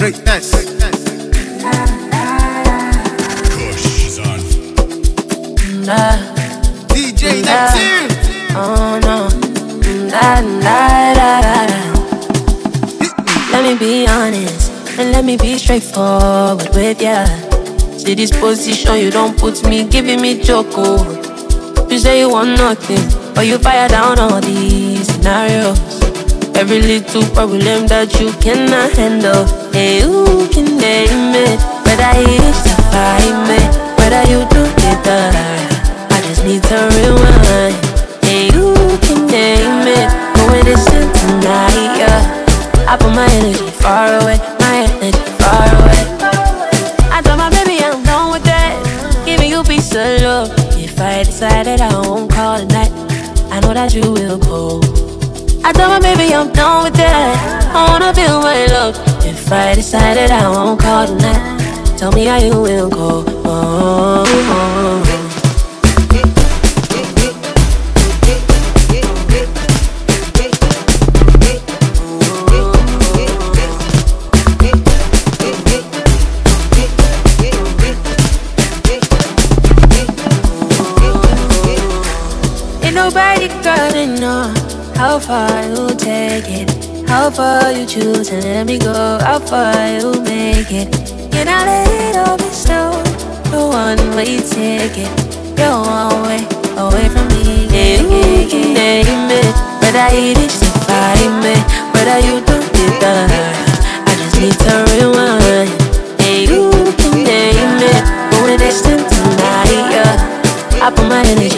Kush. Nah, DJ. Oh no. Nah, nah, nah. Let me be honest and let me be straightforward with ya. See this position, you don't put me, giving me choco. Oh. You say you want nothing, but you fire down all these scenarios. Every little problem that you cannot handle, hey, you can name it. Whether it's to find me, whether you do it or I just need to rewind. Hey, you can name it. Go with this tonight, yeah. I put my energy far away, my energy far away. I told my baby I'm done with that. Giving you peace of love. If I decided I won't call tonight, I know that you will call. I'm done with that. I wanna feel my love. If I decided I won't call tonight, tell me how you will go. Oh, oh, oh. How far you take it? How far you choose to let me go? How far you make it? Can I let it all be slow? The one way ticket, your one way away from me. Yeah, you can name it, but I hate it just to find me. Whether you don't get that, I just need to rewind. Yeah, you can name it, but when it's time tonight, yeah, I put my energy.